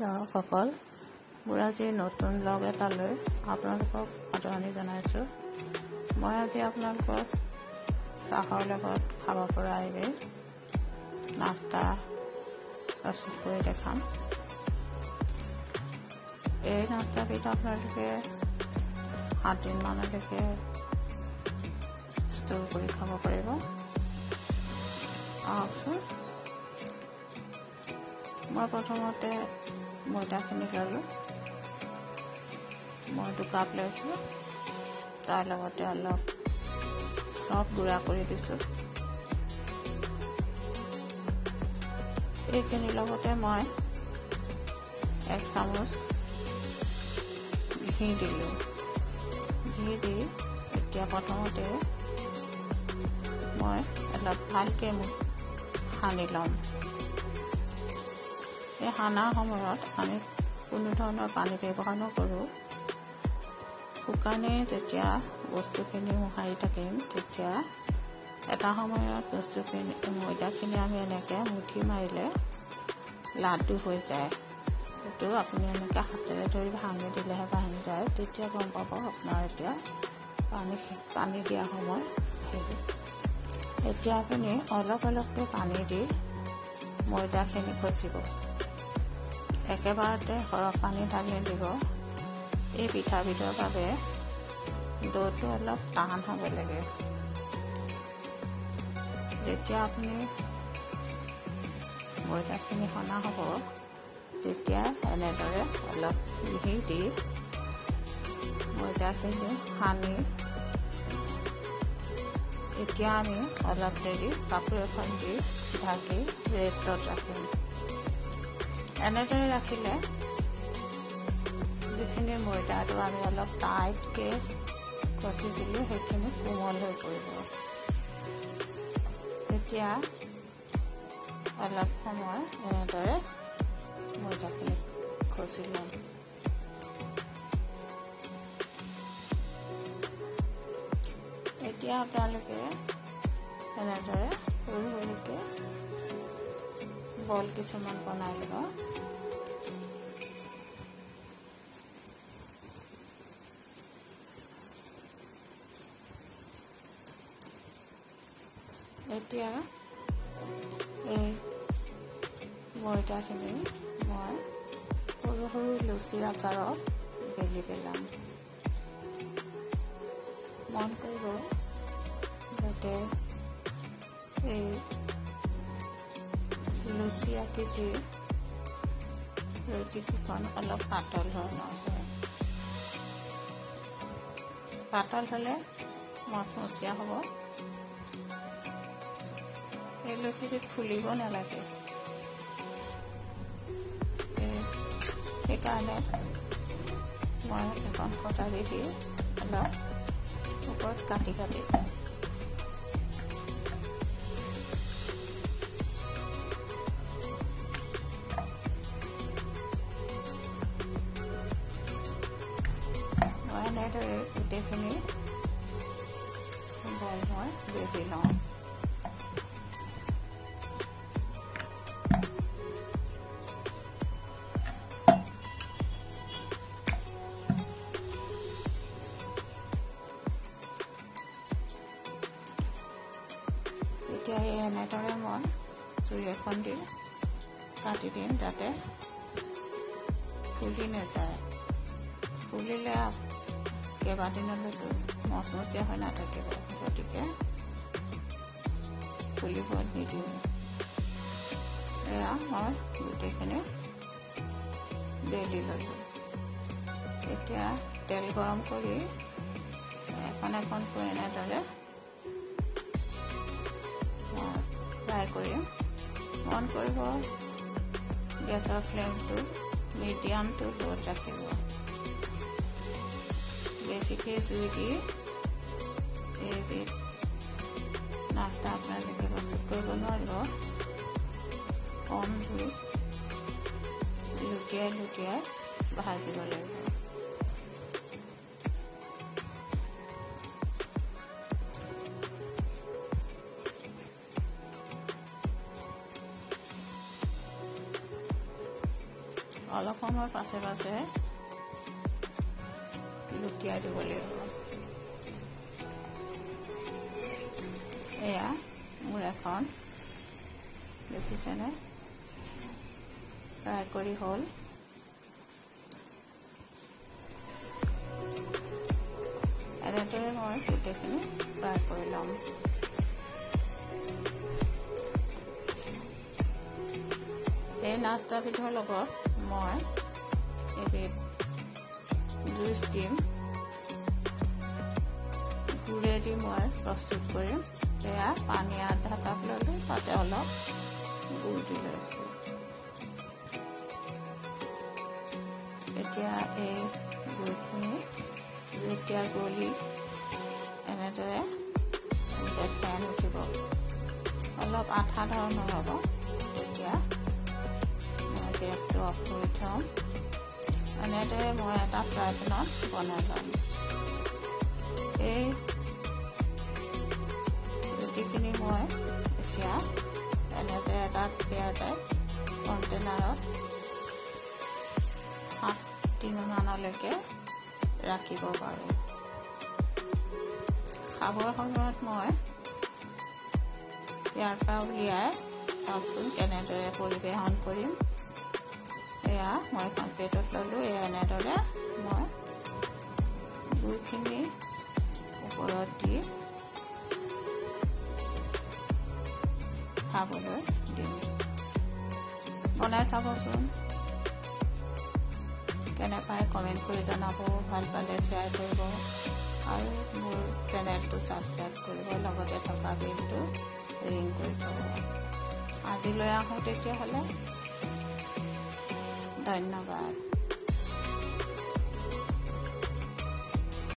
দৰ্শকসকল মোৰ আজি নতুন ব্লগ এটালৈ আপোনালোকক আদৰণি জনাইছোঁ। মই আজি আপোনালোকক চাহৰ লগত খাব নাস্তা প্ৰস্তুত কৰি দেখাম। এই নাস্তাবিধ আপোনালোকে সাতদিনমানলৈকে ষ্ট'ৰ কৰি খাব পাৰিব। আহকচোন। মই প্ৰথমতে ময়দাখিনি ল'লোঁ মই দুকাপ লৈছোঁ তাৰ লগতে অলপ চব গুড়া কৰি দিছোঁ এইখিনিৰ লগতে মই এক চামুচ ঘি দিলোঁ ঘি দি এতিয়া প্ৰথমতে মই অলপ ভালকৈ সানি ল'ম এই সানাৰ সময়ত আমি কোনো ধৰণৰ পানী ব্যৱহাৰ নকৰোঁ। শুকানে যেতিয়া বস্তুখিনি মোহাৰি থাকিম তেতিয়া এটা সময়ত বস্তুখিনি ময়দাখিনি আমি এনেকৈ মুঠি মাৰিলে লাডু হৈ যায়। সেইটো আপুনি এনেকৈ হাতেৰে ধৰি ভাঙি দিলেহে ভাঙি যায়। তেতিয়া গম পাব আপোনাৰ এতিয়া পানী পানী দিয়া সময় এতিয়া আপুনি অলপ অলপকৈ পানী দি ময়দাখিনি খচিব। একেবাৰতে সৰহ পানী ঢালি দিব। এই পিঠাবিধৰ বাবে দৈটো অলপ টান হ'ব লাগে। যেতিয়া আপুনি ময়দাখিনি সনা হ'ব তেতিয়া এনেদৰে অলপ মিহি দি ময়দাখিনি সানি এতিয়া আমি অলপ দেৰি কাপোৰ এখন দি ঢাকি ৰেষ্টত ৰাখিম। এনেদৰে ৰাখিলে যিখিনি ময়দাটো আমি অলপ টাইটকৈ খচিছিলোঁ সেইখিনি কোমল হৈ পৰিব। এতিয়া অলপ সময় এনেদৰে ময়দাখিনি খচি ল'ম। এতিয়া আপোনালোকে এনেদৰে সৰুকৈ বল কিছুমান বনাই ল'ব এতিয়া এই ময়দাখিনি মই সৰু সৰু লুচিৰ আকাৰত বেলি পেলাম। মন কৰিব যাতে এই লুচি আকৃতিৰ ৰুটিকেইখন অলপ পাতল ধৰণৰ হয় পাতল হ'লে মচমচীয়া হ'ব। এই লুচিবিধ ফুলিব নালাগে। সেইকাৰণে মই এখন কটাৰী দি অলপ ওপৰত কাটি কাটি এনেদৰে গোটেইখিনি বল মই বেৰি লওঁ। এতিয়া এই এনেদৰে মই জুই এখন দি কাটি দিম যাতে ফুলি নাযায়। ফুলিলে কেইবাদিনলৈকে মচমচীয়া হৈ নাথাকিব গতিকে ফুলিব নিদিওঁ। এয়া মই গোটেইখিনি বেলি ল'লোঁ। এতিয়া তেল গৰম কৰি এখন এখনকৈ এনেদৰে ফ্ৰাই কৰিম। অন কৰিব গেছৰ ফ্লেমটো মিডিয়ামটো ল'ত ৰাখিব। জুই দি এইবিধ নাস্তা আপোনালোকে প্ৰস্তুত কৰিব নোৱাৰিব কম জুইত লুটিয়াই লুটিয়াই ভাজিব লাগিব অলপ সময়ৰ পাছে পাছে লুটিয়াই দিব লাগিব এয়া মোৰ এখন দেখিছেনে ফ্ৰাই কৰি হ'ল এনেদৰে মই গোটেইখিনি ফ্ৰাই কৰি ল'ম এই নাস্তাবিধৰ লগত মই এবিধ জুইচ দিম গুড়েদি মই প্ৰস্তুত কৰিম। এয়া পানী আধা কাপ ল'লোঁ তাতে অলপ গুড় দি লৈছোঁ। এতিয়া এই গুড়খিনি যেতিয়া গলি এনেদৰে ফেন উঠিব। অলপ আঠা ধৰণৰ হ'ব। তেতিয়া মই গেছটো অফ কৰি থ'ম। এনেদৰে মই এটা ফ্ৰাই পেনত বনাই ল'ম। এই মই এতিয়া এনেদৰে এটা এয়াৰ টাইট কণ্টেইনাৰত সাত দিনমানলৈকে ৰাখিব পাৰোঁ। খাবৰ সময়ত মই পৰা উলিয়াই চাওকচোন কেনেদৰে পৰিৱেশন কৰিম। এয়া মই এখন প্লেটত ল'লোঁ এয়া এনেদৰে মই গুড়খিনি ওপৰত দি খাবলৈ দিম বনাই চাবচোন কেনে পায় কমেণ্ট কৰি জনাব ভাল পালে শ্বেয়াৰ কৰিব আৰু মোৰ চেনেলটো ছাবস্ক্ৰাইব কৰিব লগতে থকা বিলটো ৰিং কৰি থ'ব আজিলৈ আহোঁ তেতিয়াহ'লে ধন্যবাদ